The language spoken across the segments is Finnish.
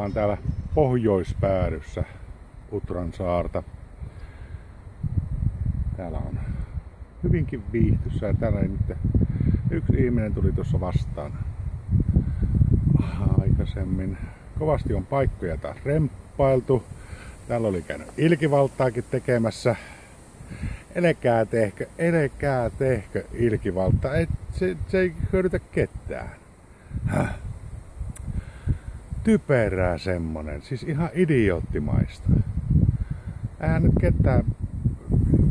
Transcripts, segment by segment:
ollaan täällä pohjoispäädyssä Utran saarta. Täällä on hyvinkin viihtyssä ja täällä nyt yksi ihminen tuli tuossa vastaan aikaisemmin. Kovasti on paikkoja taas remppailtu. Täällä oli käynyt ilkivaltaakin tekemässä. Elekää tehkö, elekää tehkö ilkivalta. Et, se, se ei hyödytä ketään. Häh typerää semmonen, siis ihan idioottimaista. Eihän nyt ketään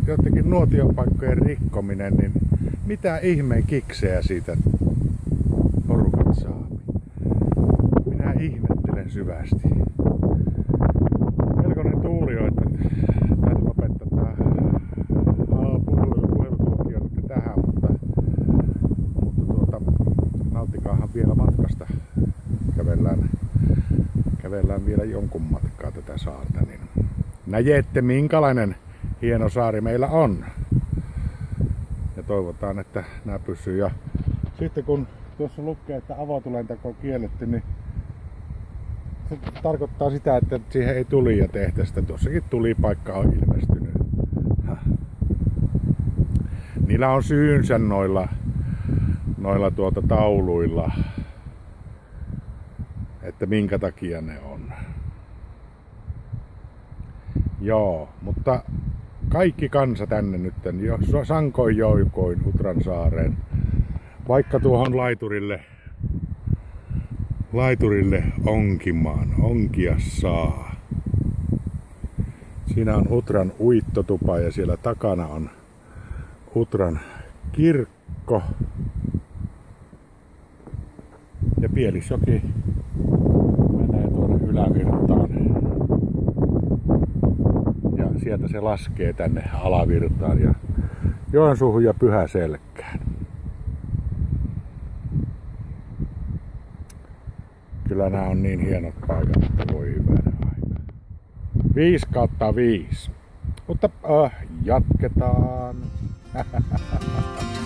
jotenkin nuotiopaikkojen rikkominen, niin mitä ihmeen kiksejä siitä porukat saa. Minä ihmettelen syvästi. Jonkun matkaa tätä saarta, niin näjette minkälainen hieno saari meillä on. Ja toivotaan, että nämä pysyy. Ja sitten kun tuossa lukee, että avotulentako on kielletty, niin se tarkoittaa sitä, että siihen ei tuli ja tehtä sitä. Tuossakin paikka on ilmestynyt. Niillä on syynsä noilla, noilla tuota tauluilla että minkä takia ne on. Joo, mutta kaikki kansa tänne nyt jo sankoin joukoin Utran saareen. Vaikka tuohon laiturille, laiturille onkimaan, onkia saa. Siinä on Utran uittotupa ja siellä takana on Utran kirkko. Ja Pielisjoki ylävirtaan. Ja sieltä se laskee tänne alavirtaan ja Joensuuhun ja Pyhäselkkään. Kyllä nämä on niin hienot paikat, että voi hyvänä aika. 5 kautta 5. Mutta äh, jatketaan.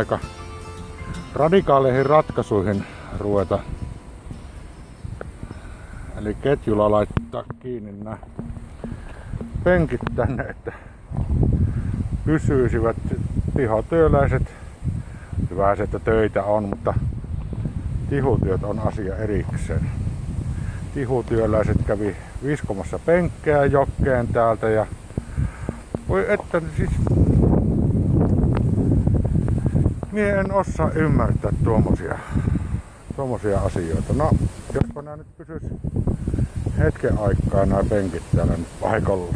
aika radikaaleihin ratkaisuihin ruveta. Eli ketjulla laittaa kiinni nämä penkit tänne, että pysyisivät pihatyöläiset. Hyvä se, että töitä on, mutta tihutyöt on asia erikseen. Tihutyöläiset kävi viskomassa penkkejä jokkeen täältä ja voi että siis Mie en osaa ymmärtää tuommoisia, tuommoisia asioita. No, jospa nämä nyt pysyis hetken aikaa nämä penkit täällä nyt paikalla.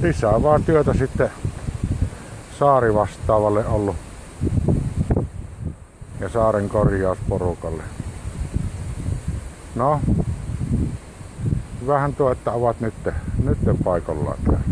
Lisää vaan työtä sitten saari vastaavalle ollut ja saaren korjausporukalle. No, vähän tuo, että ovat nyt, nyt paikallaan täällä.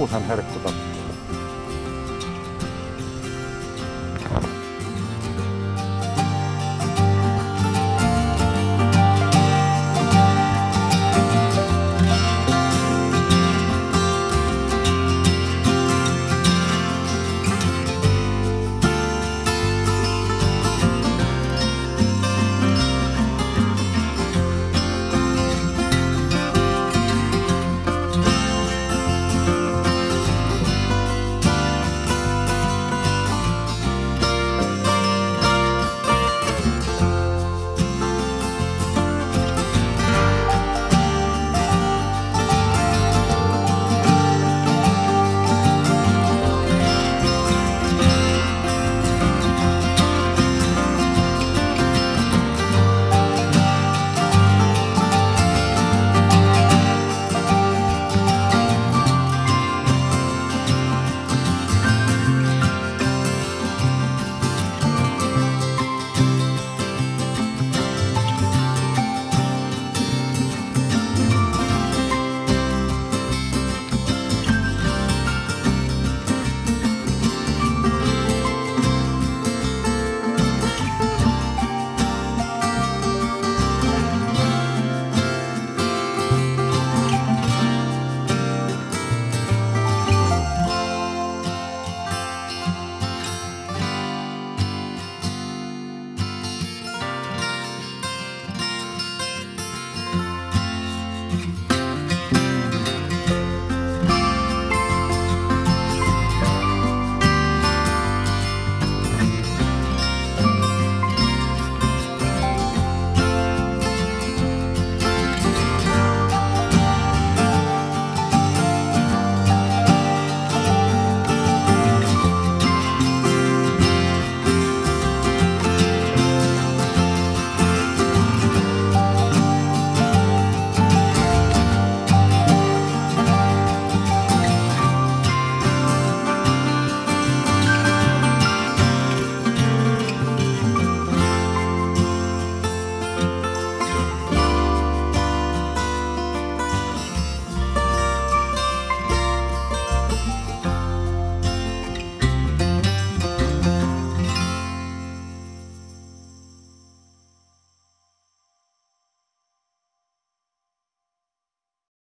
고생을 했거든.